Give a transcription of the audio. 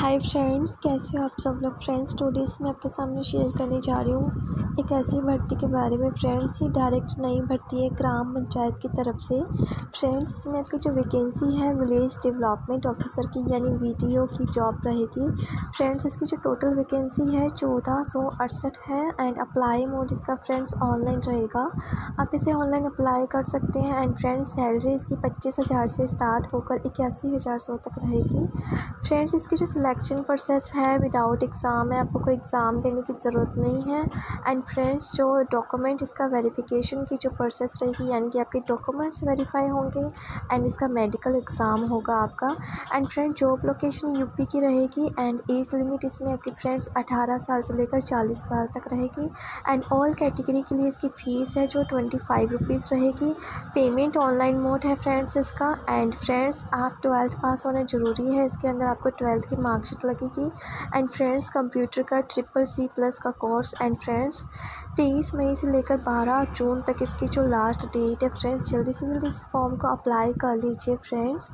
Hi friends कैसे हो आप सब लोग? फ्रेंड्स स्टूडियोज़ में आपके सामने शेयर करने जा रही हूँ। एक ऐसी भर्ती के बारे में फ्रेंड्स ये डायरेक्ट नई भर्ती है ग्राम पंचायत की तरफ़ से। फ्रेंड्स इसमें आपकी जो वैकेंसी है विलेज डेवलपमेंट ऑफिसर की, यानी वीडीओ की जॉब रहेगी। फ्रेंड्स इसकी जो टोटल वैकेंसी है, चौदह सौ अड़सठ है एंड अप्लाई मोड इसका फ्रेंड्स ऑनलाइन रहेगा। आप इसे ऑनलाइन अप्लाई कर सकते हैं एंड फ्रेंड्स सैलरी इसकी पच्चीस हज़ार से स्टार्ट होकर इक्यासी हज़ार सौ तक रहेगी। फ्रेंड्स इसकी जो सिलेक्शन प्रोसेस है विदाउट एग्ज़ाम है, आपको कोई एग्ज़ाम देने की ज़रूरत नहीं है। एंड फ्रेंड्स जो डॉक्यूमेंट इसका वेरिफिकेशन की जो प्रोसेस रहेगी, यानी कि आपके डॉक्यूमेंट्स वेरीफाई होंगे एंड इसका मेडिकल एग्ज़ाम होगा आपका। And friend job location UP की रहेगी एंड एज लिमिट इसमें आपकी फ्रेंड्स अठारह साल से लेकर चालीस साल तक रहेगी। एंड ऑल कैटेगरी के लिए इसकी फ़ीस है जो ट्वेंटी फाइव रुपीज़ रहेगी। पेमेंट ऑनलाइन मोड है फ्रेंड्स इसका। एंड फ्रेंड्स आप ट्वेल्थ पास होना ज़रूरी है, इसके अंदर आपको ट्वेल्थ की मार्कशीट लगेगी एंड फ्रेंड्स कंप्यूटर का ट्रिपल सी प्लस का कोर्स एंड फ्रेंड्स तेईस मई से लेकर बारह जून तक इसकी जो लास्ट डेट है फ्रेंड्स जल्दी से जल्दी इस फॉर्म को अप्लाई कर लीजिए फ्रेंड्स